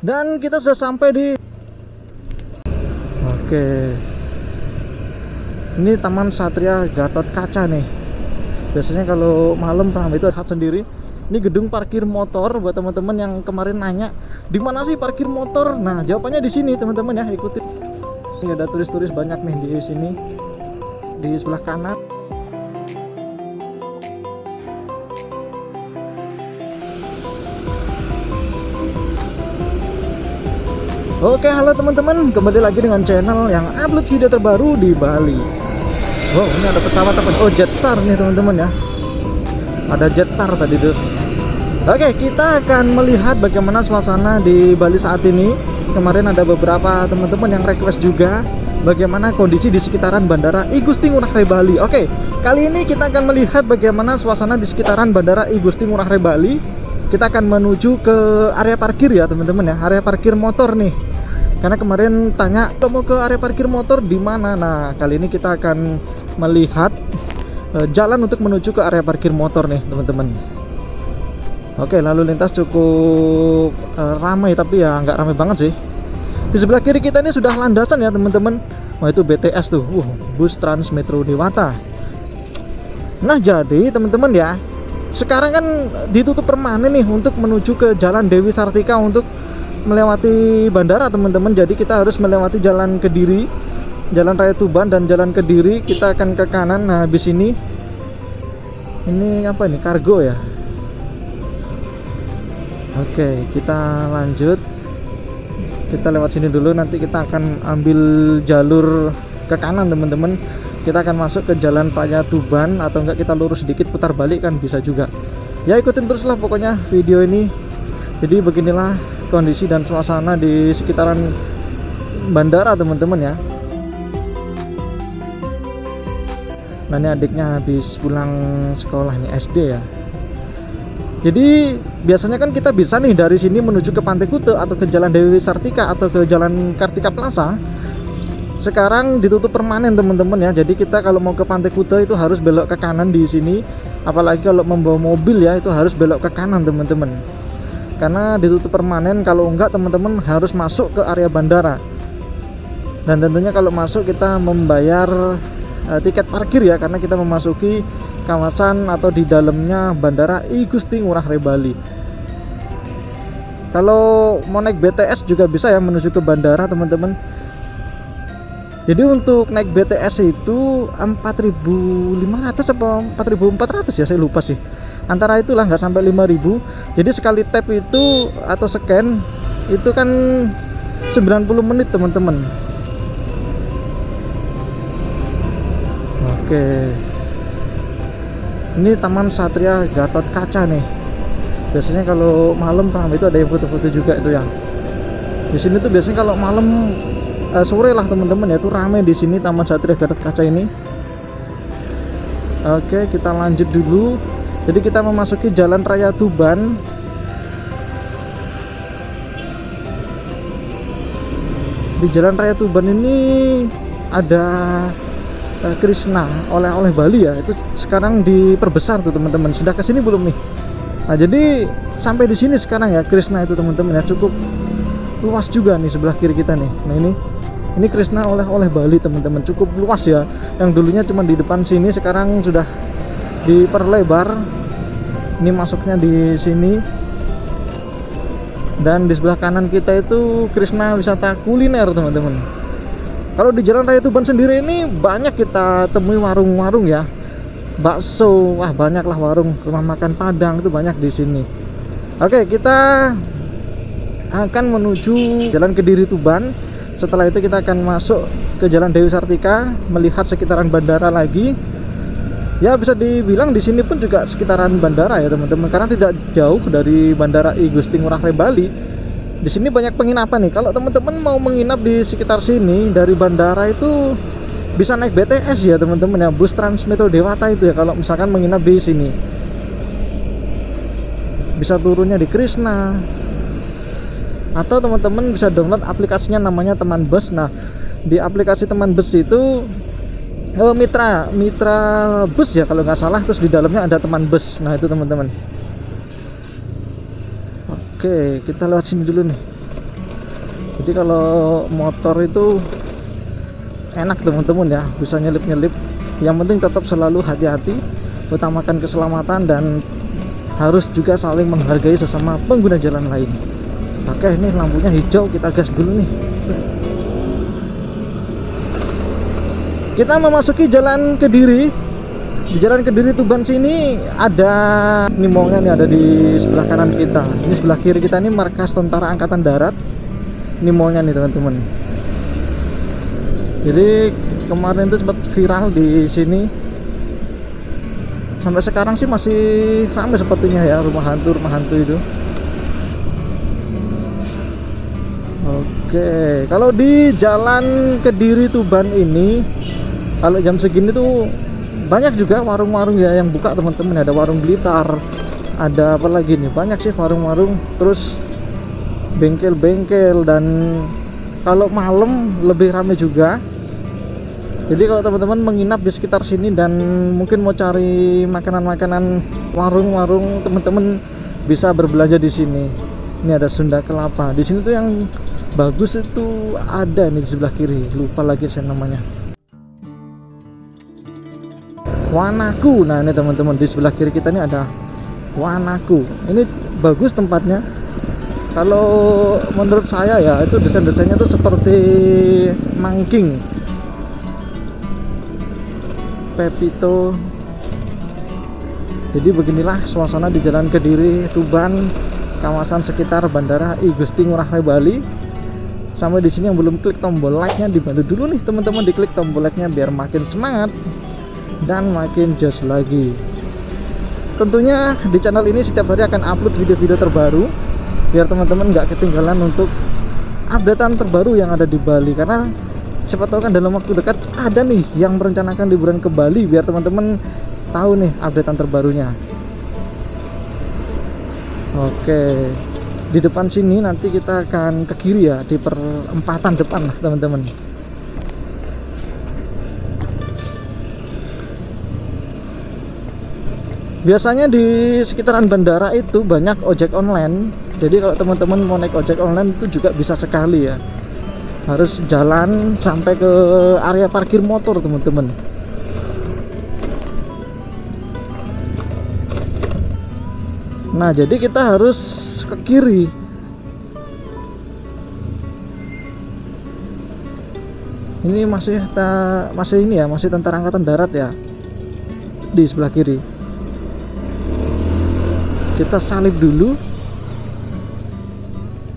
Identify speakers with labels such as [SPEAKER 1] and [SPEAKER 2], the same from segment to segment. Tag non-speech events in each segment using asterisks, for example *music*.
[SPEAKER 1] Dan kita sudah sampai di Oke. Ini Taman Satria Gatot Kaca nih. Biasanya kalau malam ramai itu ada sendiri. Ini gedung parkir motor buat teman-teman yang kemarin nanya, di mana sih parkir motor? Nah, jawabannya di sini teman-teman ya, ikutin. Ini ada turis-turis banyak nih di sini. Di sebelah kanan. Oke, halo teman-teman, kembali lagi dengan channel yang upload video terbaru di Bali. Wow, ini ada pesawat apa? Oh, Jetstar nih teman-teman ya. Ada Jetstar tadi tuh. Oke, kita akan melihat bagaimana suasana di Bali saat ini. Kemarin ada beberapa teman-teman yang request juga bagaimana kondisi di sekitaran Bandara I Gusti Ngurah Rai Bali. Oke, kali ini kita akan melihat bagaimana suasana di sekitaran Bandara I Gusti Ngurah Rai Bali kita akan menuju ke area parkir ya teman-teman ya. Area parkir motor nih. Karena kemarin tanya mau ke area parkir motor di mana? Nah kali ini kita akan melihat uh, jalan untuk menuju ke area parkir motor nih teman-teman. Oke lalu lintas cukup uh, ramai tapi ya nggak ramai banget sih. Di sebelah kiri kita ini sudah landasan ya teman-teman. Wah itu BTS tuh. Uh, bus Trans Metro Dewata. Nah jadi teman-teman ya sekarang kan ditutup permanen nih untuk menuju ke Jalan Dewi Sartika untuk melewati bandara teman-teman. Jadi kita harus melewati jalan Kediri Jalan Raya Tuban dan Jalan Kediri. Kita akan ke kanan. Nah habis ini ini apa ini kargo ya? Oke kita lanjut kita lewat sini dulu nanti kita akan ambil jalur ke kanan teman-teman. Kita akan masuk ke jalan raya Tuban atau enggak kita lurus sedikit putar balik kan bisa juga. Ya ikutin teruslah pokoknya video ini. Jadi beginilah kondisi dan suasana di sekitaran bandara teman-teman ya. Nah ini adiknya habis pulang sekolah nih SD ya jadi biasanya kan kita bisa nih dari sini menuju ke Pantai Kute atau ke Jalan Dewi Sartika atau ke Jalan Kartika Plaza. Sekarang ditutup permanen teman-teman ya. Jadi kita kalau mau ke Pantai Kuta itu harus belok ke kanan di sini. Apalagi kalau membawa mobil ya itu harus belok ke kanan teman-teman. Karena ditutup permanen kalau enggak teman-teman harus masuk ke area bandara. Dan tentunya kalau masuk kita membayar uh, tiket parkir ya karena kita memasuki kawasan atau di dalamnya bandara I Gusti Ngurah Rai Bali. Kalau mau naik BTS juga bisa ya menuju ke bandara teman-teman. Jadi untuk naik BTS itu 4500 atau 4400 ya saya lupa sih. Antara itulah nggak sampai 5000 jadi sekali tap itu atau scan itu kan 90 menit teman-teman oke. Ini Taman Satria Gatot Kaca nih. Biasanya kalau malam ramai itu ada yang foto-foto juga itu ya. Di sini tuh biasanya kalau malam uh, sore lah teman-teman ya itu rame di sini Taman Satria Gatot Kaca ini. Oke kita lanjut dulu. Jadi kita memasuki Jalan Raya Tuban. Di Jalan Raya Tuban ini ada uh, Krishna oleh-oleh Bali ya itu sekarang diperbesar tuh teman-teman. Sudah ke sini belum nih? Nah jadi sampai di sini sekarang ya Krishna itu teman-teman ya cukup luas juga nih sebelah kiri kita nih. Nah ini ini Krishna oleh-oleh Bali teman-teman. Cukup luas ya. Yang dulunya cuma di depan sini sekarang sudah diperlebar. Ini masuknya di sini. Dan di sebelah kanan kita itu Krishna wisata kuliner teman-teman kalau di Jalan Raya Tuban sendiri ini banyak kita temui warung-warung ya. Bakso wah banyaklah warung rumah makan Padang itu banyak di sini. Oke kita akan menuju Jalan Kediri Tuban. Setelah itu kita akan masuk ke Jalan Dewi Sartika melihat sekitaran bandara lagi. Ya bisa dibilang di sini pun juga sekitaran bandara ya teman-teman. Karena tidak jauh dari bandara I Gusti Ngurah Rai Bali di sini banyak penginapan nih. Kalau teman-teman mau menginap di sekitar sini dari bandara itu bisa naik BTS ya teman-teman ya. Bus Trans Metro Dewata itu ya kalau misalkan menginap di sini. Bisa turunnya di Krishna. Atau teman-teman bisa download aplikasinya namanya teman bus. Nah di aplikasi teman bus itu oh, mitra mitra bus ya kalau nggak salah. Terus di dalamnya ada teman bus. Nah itu teman-teman oke kita lewat sini dulu nih. Jadi kalau motor itu enak teman-teman ya. Bisa nyelip-nyelip. Yang penting tetap selalu hati-hati utamakan keselamatan dan harus juga saling menghargai sesama pengguna jalan lain. Oke ini lampunya hijau kita gas dulu nih. Kita memasuki jalan Kediri di jalan Kediri Tuban sini ada nimongnya nih ada di sebelah kanan kita. Ini sebelah kiri kita ini markas tentara angkatan darat nimongnya nih teman-teman. Jadi kemarin itu sempat viral di sini. Sampai sekarang sih masih ramai sepertinya ya rumah hantu rumah hantu itu. Oke kalau di jalan Kediri Tuban ini kalau jam segini tuh banyak juga warung-warung ya yang buka teman-teman. Ada warung Blitar ada apa lagi nih? Banyak sih warung-warung. Terus bengkel-bengkel dan kalau malam lebih ramai juga. Jadi kalau teman-teman menginap di sekitar sini dan mungkin mau cari makanan-makanan warung-warung teman-teman bisa berbelanja di sini. Ini ada Sunda Kelapa. Di sini tuh yang bagus itu ada nih di sebelah kiri. Lupa lagi saya namanya Wanaku. Nah ini teman-teman di sebelah kiri kita ini ada Wanaku. Ini bagus tempatnya. Kalau menurut saya ya itu desain-desainnya tuh seperti mangking Pepito. Jadi beginilah suasana di Jalan Kediri Tuban kawasan sekitar Bandara I Gusti Ngurah Rai Bali. Sampai di sini yang belum klik tombol like-nya dibantu dulu nih teman-teman diklik tombol like-nya biar makin semangat dan makin jos lagi. Tentunya di channel ini setiap hari akan upload video-video terbaru biar teman-teman nggak ketinggalan untuk updatean terbaru yang ada di Bali. Karena siapa tahu kan dalam waktu dekat ada nih yang merencanakan liburan ke Bali biar teman-teman tahu nih updatean terbarunya. Oke di depan sini nanti kita akan ke kiri ya di perempatan depan lah teman-teman biasanya di sekitaran bandara itu banyak ojek online. Jadi kalau teman-teman mau naik ojek online itu juga bisa sekali ya. Harus jalan sampai ke area parkir motor teman-teman. Nah jadi kita harus ke kiri. Ini masih ta, masih ini ya masih tentara angkatan darat ya di sebelah kiri kita salib dulu.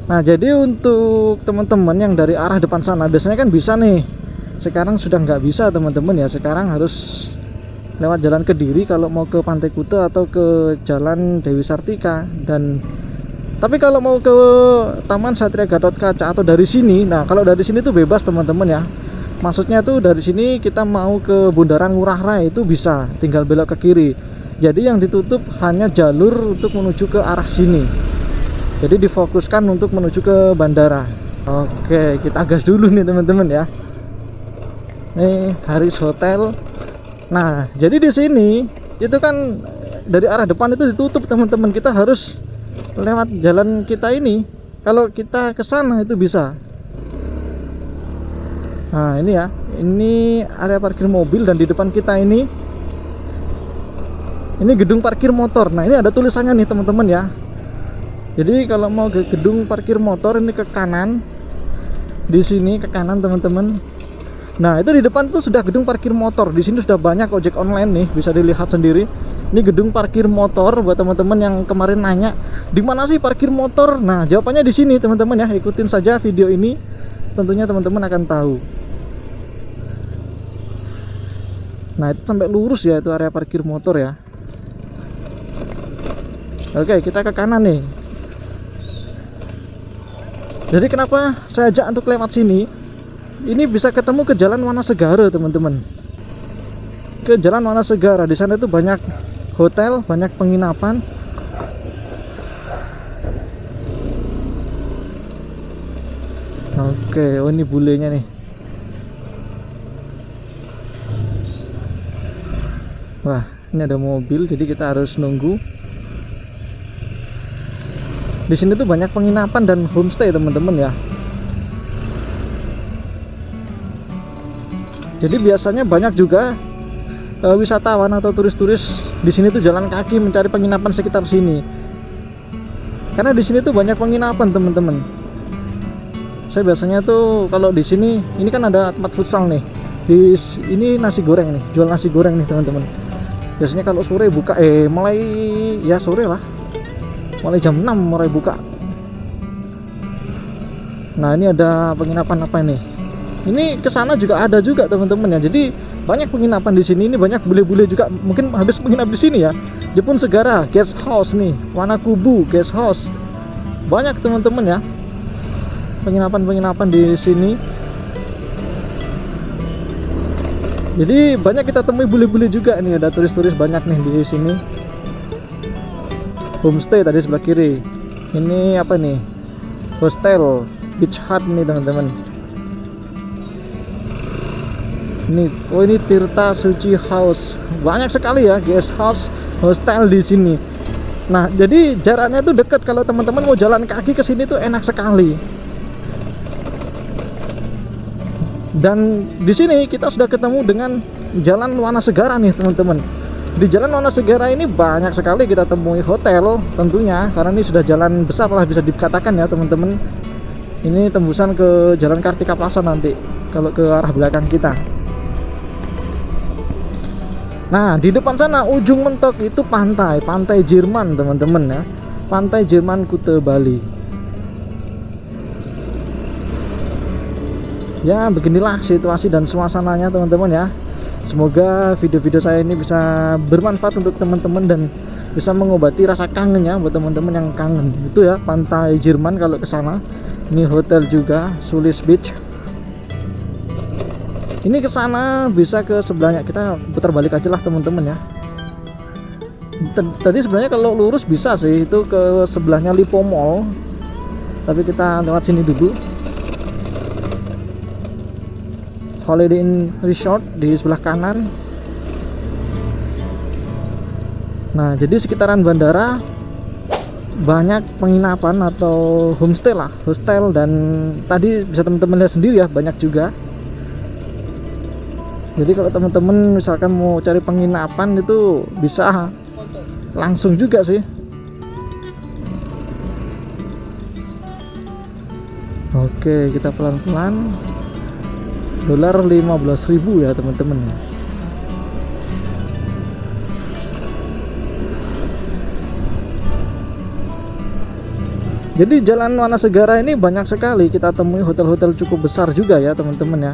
[SPEAKER 1] Nah jadi untuk teman-teman yang dari arah depan sana biasanya kan bisa nih. Sekarang sudah nggak bisa teman-teman ya. Sekarang harus lewat jalan Kediri kalau mau ke Pantai Kuta atau ke jalan Dewi Sartika. Dan tapi kalau mau ke Taman Satria Gatot Kaca atau dari sini nah kalau dari sini tuh bebas teman-teman ya. Maksudnya tuh dari sini kita mau ke Bundaran Ngurah Rai itu bisa. Tinggal belok ke kiri jadi yang ditutup hanya jalur untuk menuju ke arah sini. Jadi difokuskan untuk menuju ke bandara. Oke kita gas dulu nih teman-teman ya. Nih Haris Hotel. Nah jadi di sini itu kan dari arah depan itu ditutup teman-teman. Kita harus lewat jalan kita ini. Kalau kita ke sana itu bisa. Nah ini ya. Ini area parkir mobil dan di depan kita ini ini gedung parkir motor. Nah ini ada tulisannya nih teman-teman ya. Jadi kalau mau ke gedung parkir motor ini ke kanan. Di sini ke kanan teman-teman. Nah itu di depan tuh sudah gedung parkir motor. Di sini sudah banyak ojek online nih bisa dilihat sendiri. Ini gedung parkir motor buat teman-teman yang kemarin nanya di mana sih parkir motor? Nah jawabannya di sini teman-teman ya. Ikutin saja video ini. Tentunya teman-teman akan tahu. Nah itu sampai lurus ya itu area parkir motor ya Oke kita ke kanan nih. Jadi kenapa saya ajak untuk lewat sini? Ini bisa ketemu ke jalan Wanasegara teman-teman. Ke jalan Wanasegara di sana itu banyak hotel, banyak penginapan. Oke, oh ini bulenya nih. Wah, ini ada mobil jadi kita harus nunggu di sini tuh banyak penginapan dan homestay teman-teman ya. Jadi biasanya banyak juga uh, wisatawan atau turis-turis di sini tuh jalan kaki mencari penginapan sekitar sini. Karena di sini tuh banyak penginapan teman-teman. Saya biasanya tuh kalau di sini ini kan ada tempat futsal nih. Di ini nasi goreng nih jual nasi goreng nih teman-teman. Biasanya kalau sore buka eh mulai ya sore lah. Mulai jam 6 mulai buka. Nah, ini ada penginapan apa ini? Ini ke sana juga ada juga teman-teman ya. Jadi banyak penginapan di sini. Ini banyak bule-bule juga. Mungkin habis menginap di sini ya. Jepun Segara guest house nih. Wanakubu guest house. Banyak teman-teman ya. Penginapan-penginapan di sini. Jadi banyak kita temui bule-bule juga nih. Ada turis-turis banyak nih di sini homestay tadi sebelah kiri. Ini apa nih hostel beach hut nih teman-teman. Ini oh ini Tirta Suci House. Banyak sekali ya guest house hostel di sini. Nah jadi jaraknya tuh deket. Kalau teman-teman mau jalan kaki ke sini tuh enak sekali. Dan di sini kita sudah ketemu dengan Jalan Wana Segara nih teman-teman di Jalan Wana Segara ini banyak sekali kita temui hotel tentunya karena ini sudah jalan besar lah bisa dikatakan ya teman-teman ini tembusan ke Jalan Kartika Plaza nanti kalau ke arah belakang kita Nah, di depan sana ujung mentok itu pantai, pantai Jerman, teman-teman ya. Pantai Jerman Kute Bali. Ya, beginilah situasi dan suasananya, teman-teman ya. Semoga video-video saya ini bisa bermanfaat untuk teman-teman dan bisa mengobati rasa kangen ya buat teman-teman yang kangen. Itu ya, pantai Jerman kalau ke sana. Ini hotel juga, Sulis Beach. Ini ke sana bisa ke sebelahnya. Kita putar balik aja lah teman-teman ya. Tadi sebenarnya kalau lurus bisa sih itu ke sebelahnya Lipo Mall. Tapi kita lewat sini dulu Holiday Inn Resort di sebelah kanan. Nah jadi sekitaran bandara banyak penginapan atau homestay lah hostel dan tadi bisa teman-teman lihat sendiri ya banyak juga. Jadi kalau teman-teman misalkan mau cari penginapan itu bisa langsung juga sih. Oke kita pelan-pelan dolar 15.000 ya teman-teman. Jadi jalan Wana Segara ini banyak sekali. Kita temui hotel-hotel cukup besar juga ya teman-teman ya.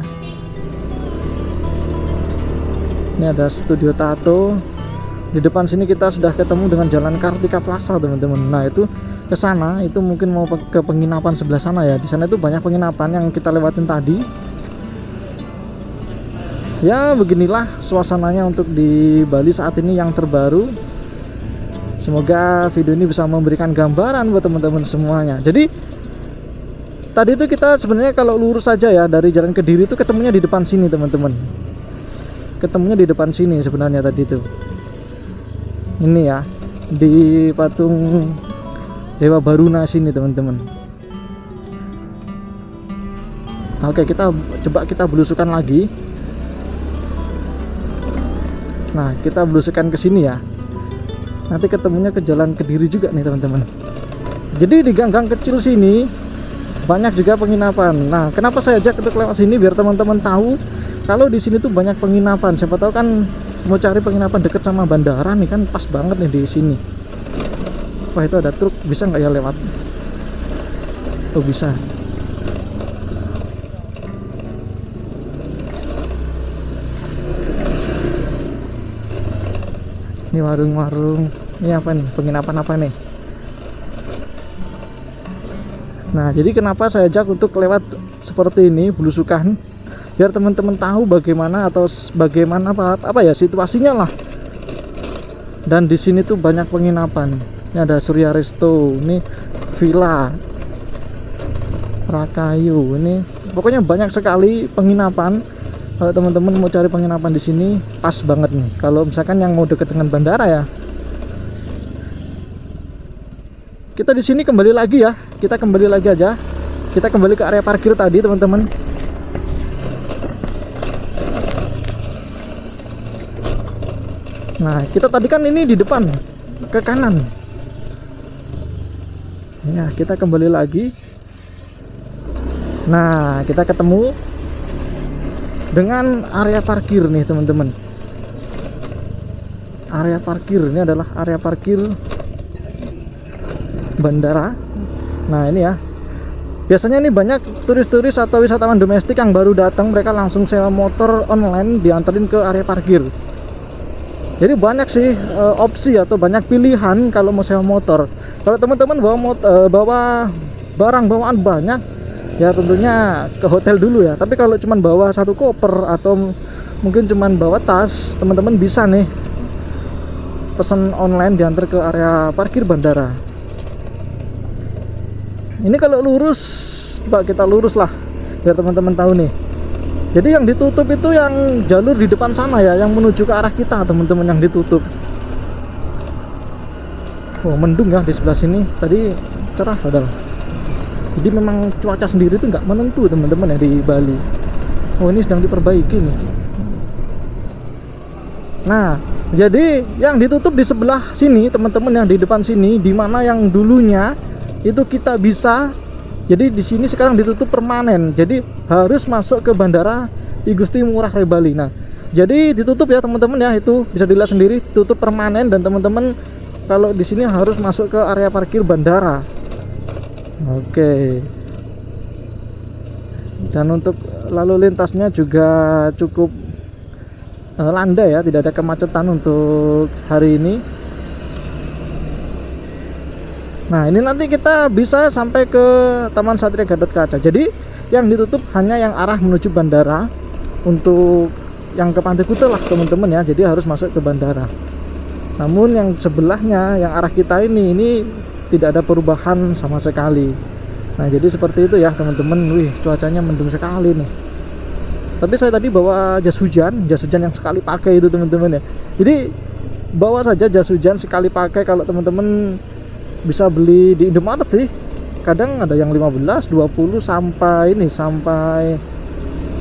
[SPEAKER 1] Ini ada studio tato. Di depan sini kita sudah ketemu dengan jalan Kartika Plaza teman-teman. Nah itu ke sana. Itu mungkin mau ke penginapan sebelah sana ya. Di sana itu banyak penginapan yang kita lewatin tadi ya beginilah suasananya untuk di Bali saat ini yang terbaru. Semoga video ini bisa memberikan gambaran buat teman-teman semuanya. Jadi tadi itu kita sebenarnya kalau lurus saja ya dari jalan Kediri itu ketemunya di depan sini teman-teman. Ketemunya di depan sini sebenarnya tadi itu. Ini ya di patung Dewa Baruna sini teman-teman. Oke kita coba kita belusukan lagi Nah kita belusukan ke sini ya. Nanti ketemunya ke jalan Kediri juga nih teman-teman. Jadi di gang-gang kecil sini banyak juga penginapan. Nah kenapa saya ajak untuk lewat sini biar teman-teman tahu? Kalau di sini tuh banyak penginapan. Siapa tahu kan mau cari penginapan deket sama bandara nih kan pas banget nih di sini. Wah itu ada truk. Bisa nggak ya lewat? Oh bisa ini warung-warung. Ini apa nih? Penginapan apa nih? Nah jadi kenapa saya ajak untuk lewat seperti ini belusukan biar teman-teman tahu bagaimana atau bagaimana apa apa ya situasinya lah. Dan di sini tuh banyak penginapan. Ini ada Surya Resto ini villa Rakayu ini. Pokoknya banyak sekali penginapan kalau teman-teman mau cari penginapan di sini pas banget nih. Kalau misalkan yang mau deket dengan bandara ya. Kita di sini kembali lagi ya. Kita kembali lagi aja. Kita kembali ke area parkir tadi teman-teman. Nah kita tadi kan ini di depan ke kanan. Nah, kita kembali lagi. Nah, kita ketemu dengan area parkir nih teman-teman. Area parkir ini adalah area parkir bandara. Nah ini ya. Biasanya ini banyak turis-turis atau wisatawan domestik yang baru datang mereka langsung sewa motor online diantarin ke area parkir. Jadi banyak sih e, opsi atau banyak pilihan kalau mau sewa motor. Kalau teman-teman bawa mot e, bawa barang bawaan banyak ya tentunya ke hotel dulu ya. Tapi kalau cuma bawa satu koper atau mungkin cuma bawa tas teman-teman bisa nih pesan online diantar ke area parkir bandara. Ini kalau lurus coba kita lurus lah biar teman-teman tahu nih. Jadi yang ditutup itu yang jalur di depan sana ya yang menuju ke arah kita teman-teman yang ditutup. Oh mendung ya di sebelah sini. Tadi cerah padahal jadi memang cuaca sendiri itu nggak menentu teman-teman ya di Bali. Oh ini sedang diperbaiki nih. Nah jadi yang ditutup di sebelah sini teman-teman yang di depan sini di mana yang dulunya itu kita bisa jadi di sini sekarang ditutup permanen. Jadi harus masuk ke bandara I Gusti Ngurah Rai Bali. Nah jadi ditutup ya teman-teman ya. Itu bisa dilihat sendiri tutup permanen. Dan teman-teman kalau di sini harus masuk ke area parkir bandara oke. Dan untuk lalu lintasnya juga cukup uh, landai ya tidak ada kemacetan untuk hari ini. Nah ini nanti kita bisa sampai ke Taman Satria Gatot Kaca. Jadi yang ditutup hanya yang arah menuju bandara Untuk yang ke Pantai Kuta lah teman-teman ya. Jadi harus masuk ke bandara. Namun yang sebelahnya yang arah kita ini Ini tidak ada perubahan sama sekali. Nah jadi seperti itu ya teman-teman. Wih cuacanya mendung sekali nih. Tapi saya tadi bawa jas hujan Jas hujan yang sekali pakai itu teman-teman ya. Jadi bawa saja jas hujan sekali pakai Kalau teman-teman bisa beli di Indomaret sih. Kadang ada yang 15 20 sampai ini sampai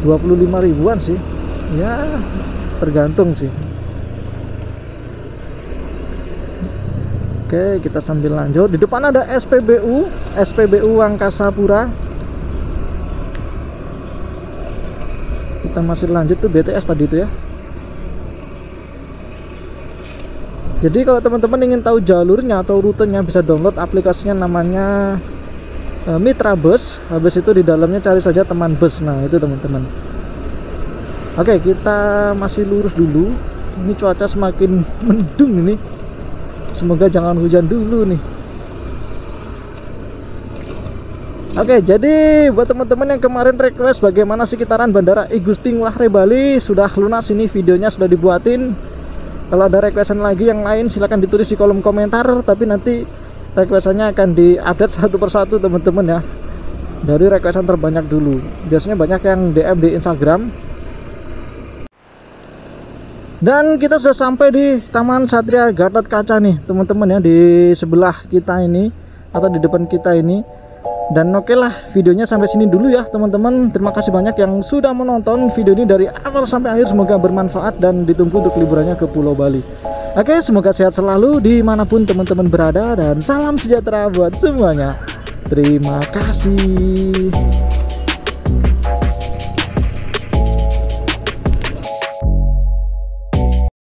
[SPEAKER 1] 25 ribuan sih. Ya tergantung sih Oke kita sambil lanjut. Di depan ada SPBU SPBU Angkasa Pura. Kita masih lanjut tuh BTS tadi itu ya. Jadi kalau teman-teman ingin tahu jalurnya atau rutenya bisa download aplikasinya namanya uh, Mitra Bus. Habis itu di dalamnya cari saja teman bus. Nah itu teman-teman. Oke kita masih lurus dulu. Ini cuaca semakin *laughs* mendung ini semoga jangan hujan dulu nih. Oke, jadi buat teman-teman yang kemarin request bagaimana sekitaran Bandara I Gusti Ngurah Rai Bali sudah lunas ini videonya sudah dibuatin. Kalau ada requestan lagi yang lain silahkan ditulis di kolom komentar tapi nanti requestannya akan diupdate satu persatu teman-teman ya. Dari requestan terbanyak dulu. Biasanya banyak yang DM di Instagram dan kita sudah sampai di Taman Satria Gatot Kaca nih teman-teman ya di sebelah kita ini atau di depan kita ini. Dan oke lah videonya sampai sini dulu ya teman-teman. Terima kasih banyak yang sudah menonton video ini dari awal sampai akhir. Semoga bermanfaat dan ditunggu untuk liburannya ke Pulau Bali. Oke semoga sehat selalu di mana pun teman-teman berada. Dan salam sejahtera buat semuanya. Terima kasih